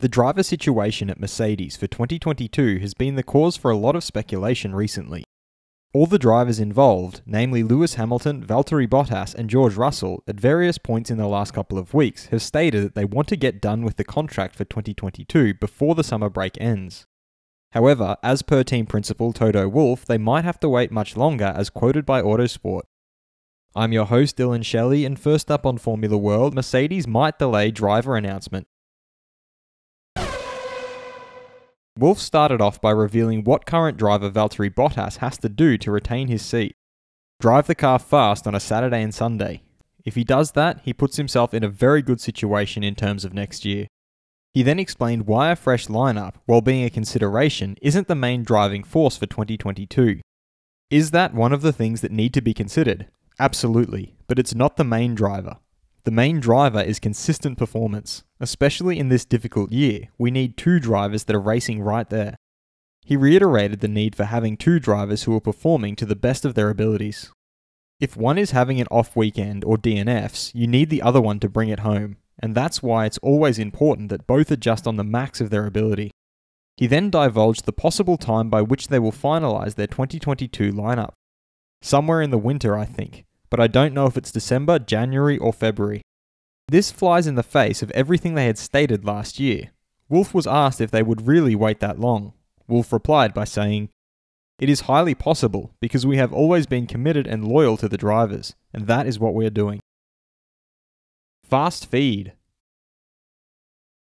The driver situation at Mercedes for 2022 has been the cause for a lot of speculation recently. All the drivers involved, namely Lewis Hamilton, Valtteri Bottas, and George Russell, at various points in the last couple of weeks, have stated that they want to get done with the contract for 2022 before the summer break ends. However, as per team principal Toto Wolff, they might have to wait much longer, as quoted by Autosport. I'm your host Dillon Shelley, and first up on Formula World, Mercedes might delay driver announcement. Wolff started off by revealing what current driver Valtteri Bottas has to do to retain his seat. Drive the car fast on a Saturday and Sunday. If he does that, he puts himself in a very good situation in terms of next year. He then explained why a fresh lineup, while being a consideration, isn't the main driving force for 2022. Is that one of the things that need to be considered? Absolutely, but it's not the main driver. The main driver is consistent performance. Especially in this difficult year, we need two drivers that are racing right there. He reiterated the need for having two drivers who are performing to the best of their abilities. If one is having an off weekend or DNFs, you need the other one to bring it home, and that's why it's always important that both are just on the max of their ability. He then divulged the possible time by which they will finalise their 2022 lineup. Somewhere in the winter, I think, but I don't know if it's December, January, or February. This flies in the face of everything they had stated last year. Wolff was asked if they would really wait that long. Wolff replied by saying, It is highly possible because we have always been committed and loyal to the drivers, and that is what we are doing. Fast feed.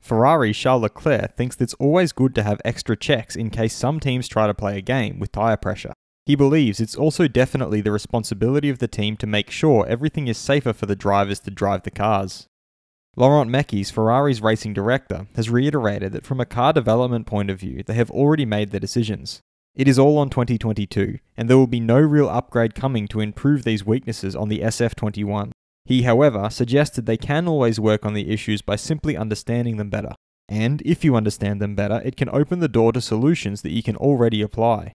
Ferrari Charles Leclerc thinks it's always good to have extra checks in case some teams try to play a game with tyre pressure. He believes it's also definitely the responsibility of the team to make sure everything is safer for the drivers to drive the cars. Laurent Mekies, Ferrari's racing director, has reiterated that from a car development point of view, they have already made their decisions. It is all on 2022, and there will be no real upgrade coming to improve these weaknesses on the SF21. He, however, suggested they can always work on the issues by simply understanding them better. And if you understand them better, it can open the door to solutions that you can already apply.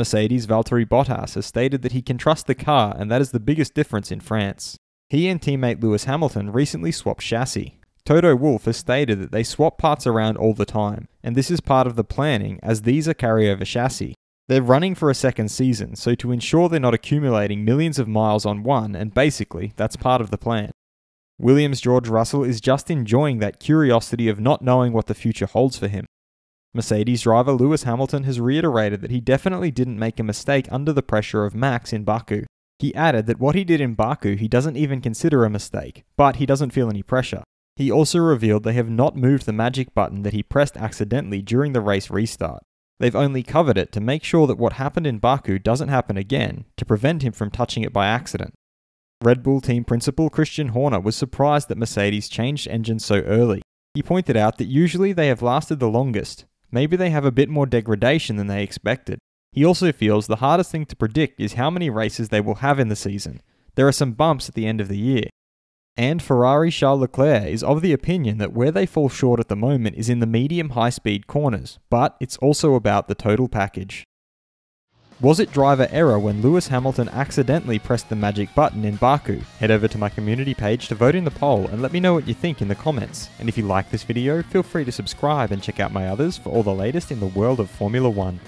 Mercedes Valtteri Bottas has stated that he can trust the car, and that is the biggest difference in France. He and teammate Lewis Hamilton recently swapped chassis. Toto Wolff has stated that they swap parts around all the time, and this is part of the planning as these are carryover chassis. They're running for a second season, so to ensure they're not accumulating millions of miles on one, and basically, that's part of the plan. Williams George Russell is just enjoying that curiosity of not knowing what the future holds for him. Mercedes driver Lewis Hamilton has reiterated that he definitely didn't make a mistake under the pressure of Max in Baku. He added that what he did in Baku he doesn't even consider a mistake, but he doesn't feel any pressure. He also revealed they have not moved the magic button that he pressed accidentally during the race restart. They've only covered it to make sure that what happened in Baku doesn't happen again, to prevent him from touching it by accident. Red Bull team principal Christian Horner was surprised that Mercedes changed engines so early. He pointed out that usually they have lasted the longest, maybe they have a bit more degradation than they expected. He also feels the hardest thing to predict is how many races they will have in the season. There are some bumps at the end of the year. And Ferrari Charles Leclerc is of the opinion that where they fall short at the moment is in the medium high speed corners, but it's also about the total package. Was it driver error when Lewis Hamilton accidentally pressed the magic button in Baku? Head over to my community page to vote in the poll and let me know what you think in the comments. And if you like this video, feel free to subscribe and check out my others for all the latest in the world of Formula 1.